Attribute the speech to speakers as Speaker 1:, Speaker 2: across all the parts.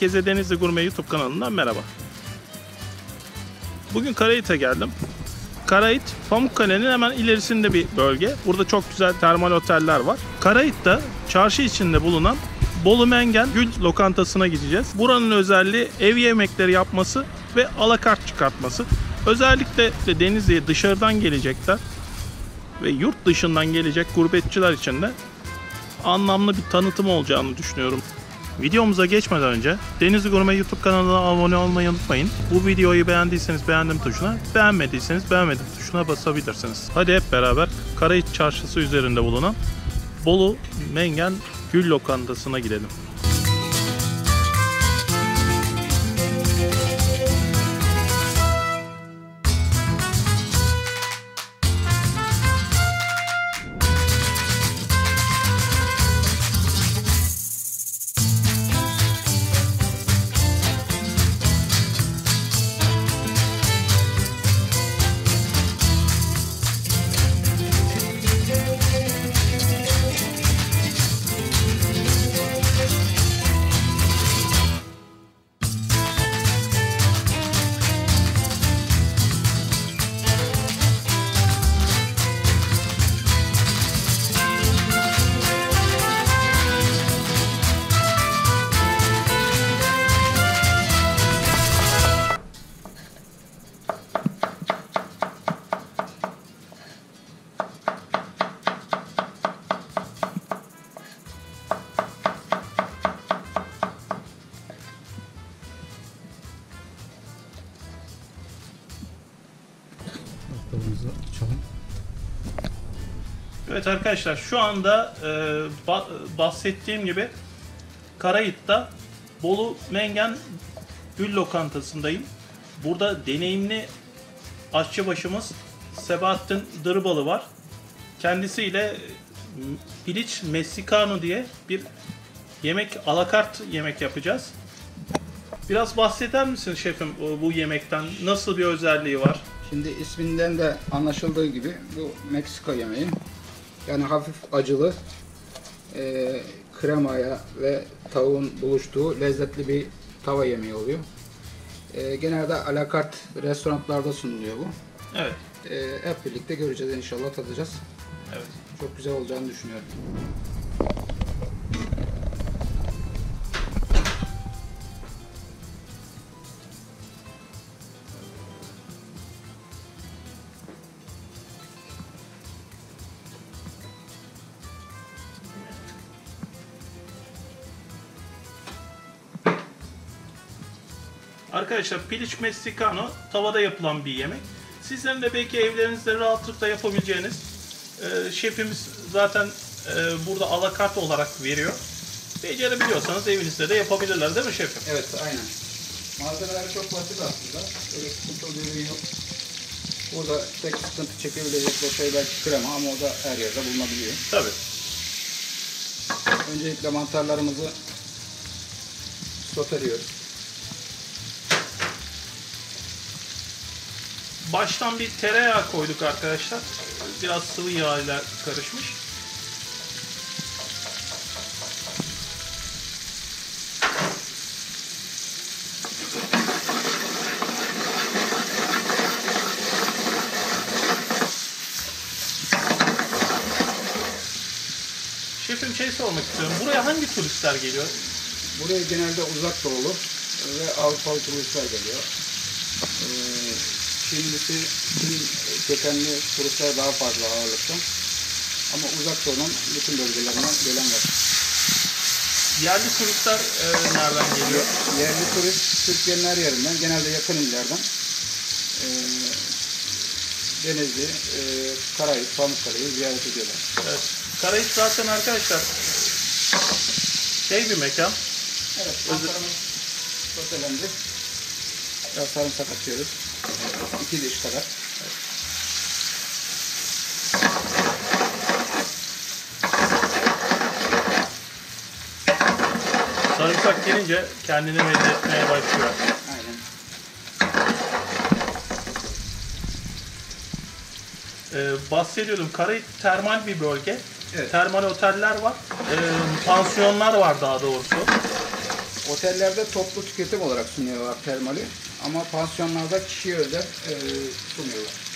Speaker 1: Herkese Denizli Gurme YouTube kanalından merhaba. Bugün Karayit'e geldim. Karayit, Pamukkale'nin hemen ilerisinde bir bölge. Burada çok güzel termal oteller var. Karayit'te çarşı içinde bulunan Bolu Mengen Gül lokantasına gideceğiz. Buranın özelliği ev yemekleri yapması ve alakart çıkartması. Özellikle de Denizli'ye dışarıdan gelecekler ve yurt dışından gelecek gurbetçiler için de anlamlı bir tanıtım olacağını düşünüyorum. Videomuza geçmeden önce Denizli Gurme YouTube kanalına abone olmayı unutmayın. Bu videoyu beğendiyseniz beğendim tuşuna, beğenmediyseniz beğenmedim tuşuna basabilirsiniz. Hadi hep beraber Karayit Çarşısı üzerinde bulunan Bolu Mengen Gül Lokantası'na gidelim. Evet arkadaşlar şu anda e, ba- bahsettiğim gibi Karayit'te Bolu Mengen Gül Lokantası'ndayım. Burada deneyimli aşçıbaşımız Sebahattin Dırbalı var. Kendisiyle piliç messicano diye bir yemek alakart yemek yapacağız. Biraz bahseder misin şefim bu yemekten? Nasıl bir özelliği var?
Speaker 2: Şimdi isminden de anlaşıldığı gibi bu Meksika yemeği. Yani hafif acılı, e, kremaya ve tavuğun buluştuğu lezzetli bir tava yemeği oluyor. E, genelde alakart restoranlarda sunuluyor bu.
Speaker 1: Evet.
Speaker 2: E, hep birlikte göreceğiz inşallah tadacağız.
Speaker 1: Evet.
Speaker 2: Çok güzel olacağını düşünüyorum.
Speaker 1: Arkadaşlar piliç messicano tavada yapılan bir yemek. Sizlerin de belki evlerinizde rahatlıkla yapabileceğiniz e, şefimiz zaten e, burada alakart olarak veriyor. Becerebiliyorsanız evinizde de yapabilirler değil mi şefim?
Speaker 2: Evet, aynen. Malzemeler çok basit aslında. Öyle sıkıntılı bir yok. Burada tek sıkıntı çekebilecek şey belki krema ama o da her yerde bulunabiliyor.
Speaker 1: Tabii.
Speaker 2: Öncelikle mantarlarımızı soteliyoruz.
Speaker 1: Baştan bir tereyağı koyduk arkadaşlar. Biraz sıvı yağ ile karışmış. Şefim şey sormak istiyorum. Buraya hangi turistler geliyor?
Speaker 2: Buraya genelde uzak doğulu ve Avrupalı turistler geliyor. Ee, Çinlisi, Çin kökenli turistler daha fazla ağırlıkta. Ama uzak doğunun bütün bölgelerinden gelen var.
Speaker 1: Yerli turistler e, nereden geliyor?
Speaker 2: Yerli turist Türkiye'nin her yerinden, genelde yakın illerden. Ee, Denizli, e, Karayip, Pamukkale'yi ziyaret ediyorlar.
Speaker 1: Evet. Karayip zaten arkadaşlar şey bir mekan.
Speaker 2: Evet,
Speaker 1: Özür-
Speaker 2: mantarımız sotelendi. Biraz sarımsak atıyoruz. İki diş kadar.
Speaker 1: Sarımsak gelince kendini belli etmeye başlıyor.
Speaker 2: Aynen.
Speaker 1: Ee, bahsediyordum. Karayip termal bir bölge.
Speaker 2: Evet.
Speaker 1: Termal oteller var. Ee, pansiyonlar var daha doğrusu.
Speaker 2: Otellerde toplu tüketim olarak sunuyorlar termali ama pansiyonlarda kişiye özel e, sunuyorlar.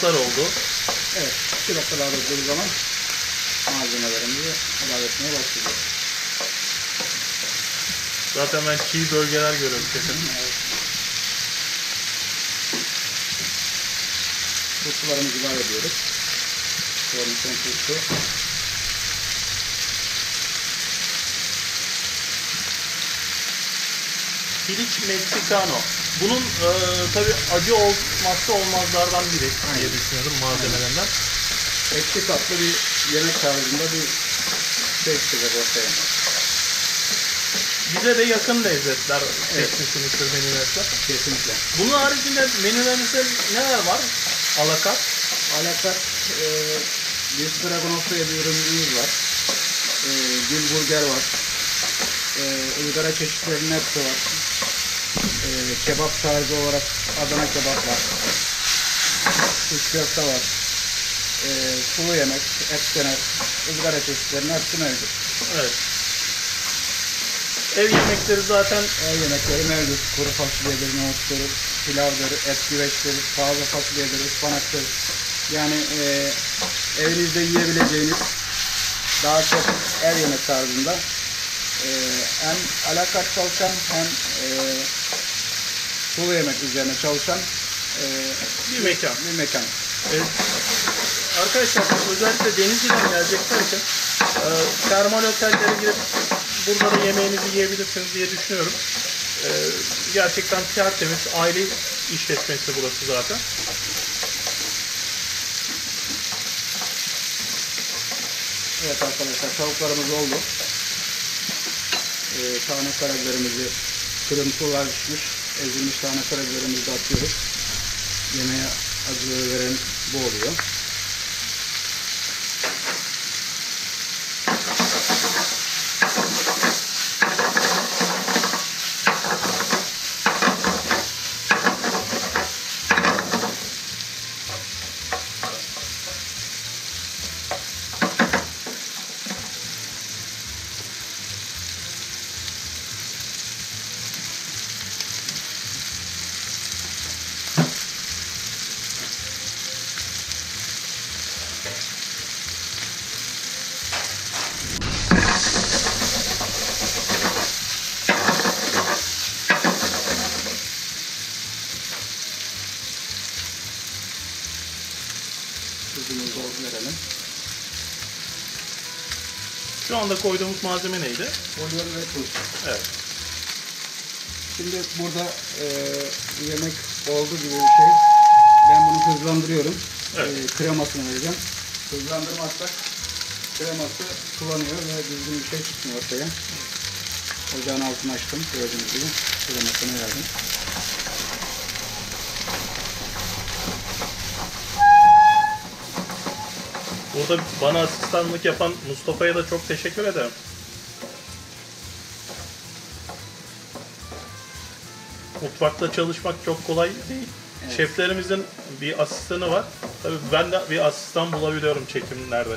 Speaker 1: Tavuklar oldu.
Speaker 2: Evet, dakika daha beklediği zaman malzemelerimizi ilave etmeye başlayacağız.
Speaker 1: Zaten ben çiğ bölgeler görüyorum şefim.
Speaker 2: Evet. Turşularımızı ilave ediyoruz. Kornişon turşu.
Speaker 1: Piliç Mexicano. Bunun e, tabi acı olmazsa olmazlardan biri diye düşünüyorum malzemelerinden.
Speaker 2: Ekşi tatlı bir yemek tarzında bir şey çıkacak ortaya.
Speaker 1: Bize de yakın lezzetler seçmişsinizdir menülerde.
Speaker 2: Kesinlikle.
Speaker 1: Bunun haricinde menülerinizde neler var? Alakart.
Speaker 2: Alakart e, bir Stroganoff diye bir ürünümüz var. E, gül burger var. E, ızgara çeşitlerinin hepsi var. E, kebap tarzı olarak Adana kebap var. Kuş köfte var. E, sulu yemek, et döner, ızgara çeşitlerinin hepsi mevcut.
Speaker 1: Evet. Ev yemekleri zaten
Speaker 2: Ev yemekleri mevcut. Kuru fasulyedir, nohuttur, pilavdır, et güveçtir, taze fasulyedir, ıspanaktır. Yani e, evinizde yiyebileceğiniz daha çok ev yemek tarzında e, hem alakart çalışan hem e, sulu yemek üzerine çalışan e,
Speaker 1: bir mekan.
Speaker 2: bir mekan.
Speaker 1: Evet. Arkadaşlar özellikle Denizli'den gelecekler için e, termal otellere girip burada da yemeğinizi yiyebilirsiniz diye düşünüyorum. E, gerçekten tertemiz aile işletmesi burası zaten.
Speaker 2: Evet arkadaşlar tavuklarımız oldu. Ee, tane karabiberimizi kırıntılar düşmüş, ezilmiş tane karabiberimizi de atıyoruz. Yemeğe acılığı veren bu oluyor. Tuzumuzu da verelim.
Speaker 1: Şu anda koyduğumuz malzeme neydi?
Speaker 2: Bulyon ve tuz.
Speaker 1: Evet.
Speaker 2: Şimdi burada e, yemek oldu gibi bir şey. Ben bunu hızlandırıyorum.
Speaker 1: Evet.
Speaker 2: E, kremasını vereceğim. Hızlandırmazsak kreması sulanıyor ve düzgün bir şey çıkmıyor ortaya. Ocağın altını açtım gördüğünüz gibi. Kremasını verdim.
Speaker 1: Burada bana asistanlık yapan Mustafa'ya da çok teşekkür ederim. Mutfakta çalışmak çok kolay değil.
Speaker 2: Evet.
Speaker 1: Şeflerimizin bir asistanı var. Tabii ben de bir asistan bulabiliyorum çekimlerde.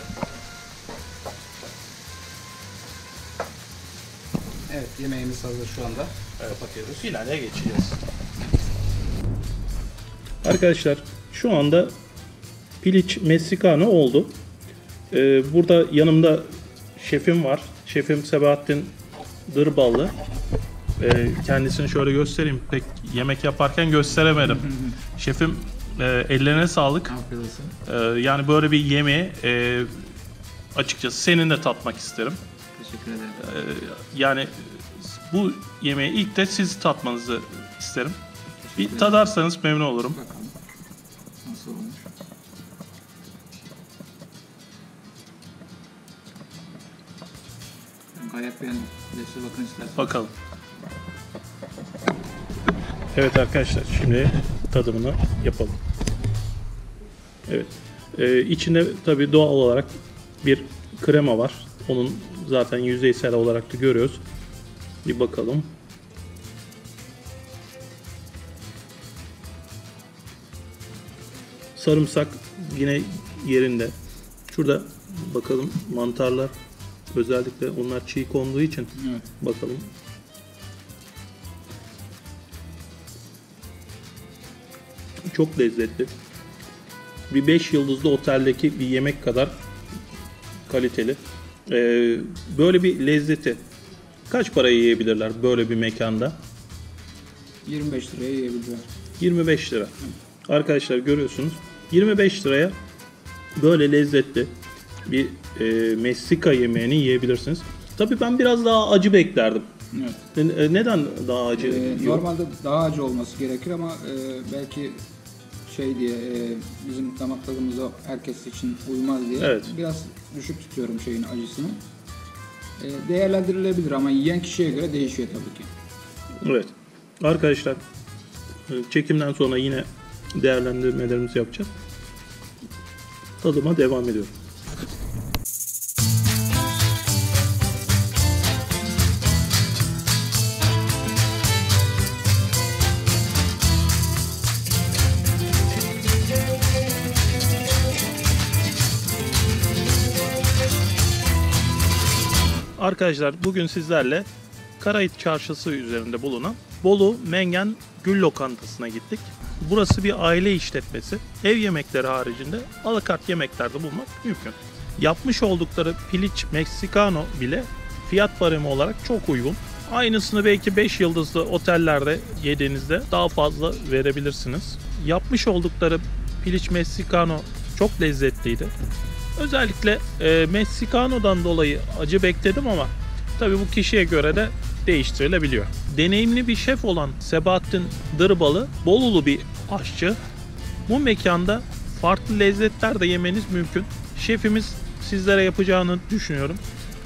Speaker 2: Evet yemeğimiz hazır şu anda.
Speaker 1: Evet.
Speaker 2: Kapatıyoruz.
Speaker 1: Finale geçeceğiz. Arkadaşlar şu anda piliç messicano oldu. Ee, burada yanımda şefim var. Şefim Sebahattin Dırballı. e, kendisini şöyle göstereyim. Pek yemek yaparken gösteremedim. Şefim e, ellerine sağlık.
Speaker 2: Afiyet olsun.
Speaker 1: E, yani böyle bir yemeği e, açıkçası senin de tatmak isterim.
Speaker 2: Teşekkür ederim.
Speaker 1: E, yani bu yemeği ilk de siz tatmanızı isterim. Bir tadarsanız memnun olurum.
Speaker 2: Bakalım nasıl olmuş. Gayet beğendim. Bakın isterseniz.
Speaker 1: Bakalım. Evet arkadaşlar şimdi tadımını yapalım. Evet. Ee, içinde tabii doğal olarak bir krema var. Onun zaten yüzeysel olarak da görüyoruz. Bir bakalım. Sarımsak yine yerinde. Şurada bakalım mantarlar özellikle onlar çiğ konduğu için
Speaker 2: Evet.
Speaker 1: Bakalım. Çok lezzetli. Bir 5 yıldızlı oteldeki bir yemek kadar kaliteli. Ee, böyle bir lezzeti kaç para yiyebilirler böyle bir mekanda?
Speaker 2: 25 liraya yiyebileceğiz.
Speaker 1: 25 lira. Arkadaşlar görüyorsunuz 25 liraya böyle lezzetli bir e, Meksika yemeğini yiyebilirsiniz. Tabii ben biraz daha acı beklerdim.
Speaker 2: Evet.
Speaker 1: E, Neden daha acı?
Speaker 2: Ee, normalde daha acı olması gerekir ama e, belki şey diye e, bizim damak tadımıza herkes için uymaz diye
Speaker 1: Evet.
Speaker 2: biraz düşük tutuyorum şeyin acısını. E, değerlendirilebilir ama yiyen kişiye göre değişiyor tabii ki.
Speaker 1: Evet. Arkadaşlar e, çekimden sonra yine değerlendirmelerimizi yapacağız. Tadıma devam ediyorum. Arkadaşlar bugün sizlerle Karayit Çarşısı üzerinde bulunan Bolu Mengen Gül Lokantası'na gittik. Burası bir aile işletmesi. Ev yemekleri haricinde alakart yemeklerde bulmak mümkün. Yapmış oldukları piliç Mexicano bile fiyat baremi olarak çok uygun. Aynısını belki 5 yıldızlı otellerde yediğinizde daha fazla verebilirsiniz. Yapmış oldukları piliç Mexicano çok lezzetliydi. Özellikle e, Mexicano'dan dolayı acı bekledim ama tabii bu kişiye göre de değiştirilebiliyor. Deneyimli bir şef olan Sebahattin Dırbalı, Bolulu bir aşçı. Bu mekanda farklı lezzetler de yemeniz mümkün. Şefimiz sizlere yapacağını düşünüyorum.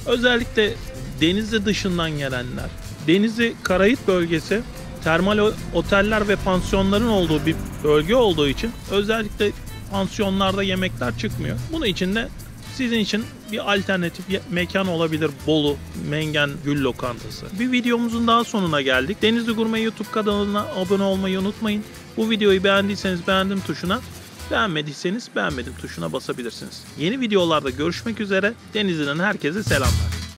Speaker 1: Özellikle Denizli dışından gelenler, Denizli Karayip bölgesi termal oteller ve pansiyonların olduğu bir bölge olduğu için özellikle pansiyonlarda yemekler çıkmıyor. Bunun için de sizin için bir alternatif mekan olabilir Bolu Mengen Gül Lokantası. Bir videomuzun daha sonuna geldik. Denizli Gurme YouTube kanalına abone olmayı unutmayın. Bu videoyu beğendiyseniz beğendim tuşuna, beğenmediyseniz beğenmedim tuşuna basabilirsiniz. Yeni videolarda görüşmek üzere. Denizli'den herkese selamlar.